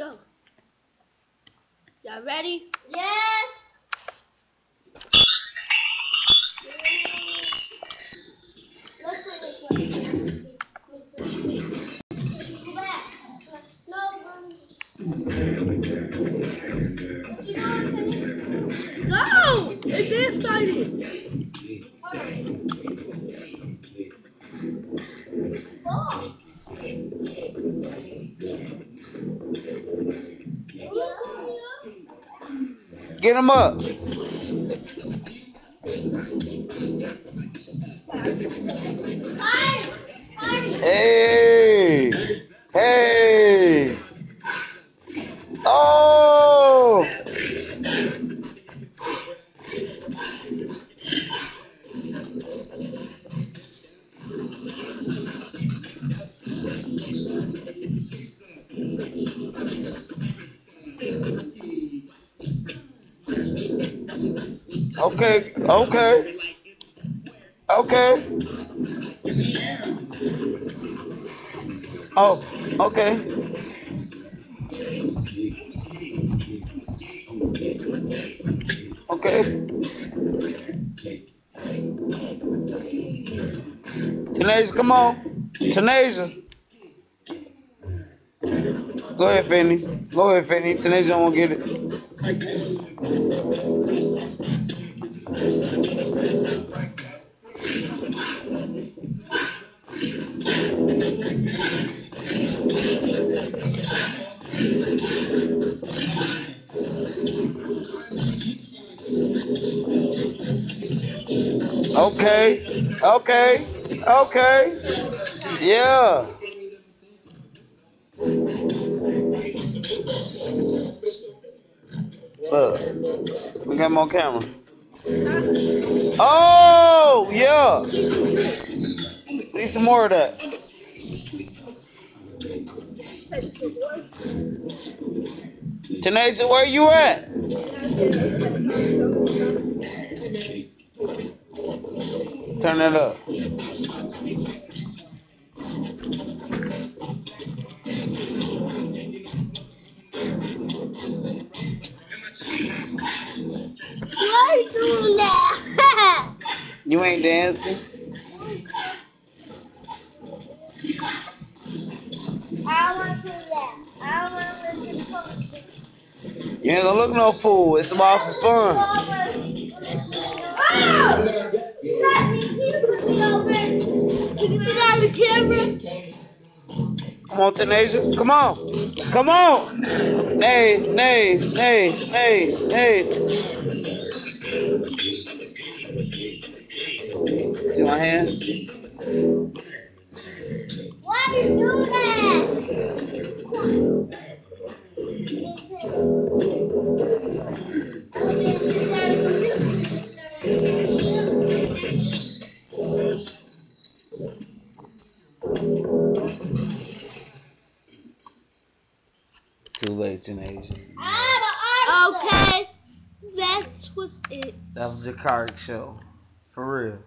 go. Y'all ready? Yes. Let's play this one. Go back. No, Mommy. You know what's in it? No! It's exciting. Get him up. Hey. Hey. Oh. Okay. Okay. Okay. Oh, okay. Okay. Tanasia, come on. Tanasia. Go ahead, Fanny. Go ahead, Fanny. Tanasia don't want to get it. Okay. Okay. Okay. Yeah. Look, we got more camera. Oh, yeah. Need some more of that. Tanasia, where you at? Turn it up. You ain't dancing. You ain't gonna look no fool. It's about for fun. Come on, Tanasia. Come on. Come on. Nay, nay, nay, nay, nay. Too late, Tanasia. Okay. Okay. That was it. That was the card show. For real.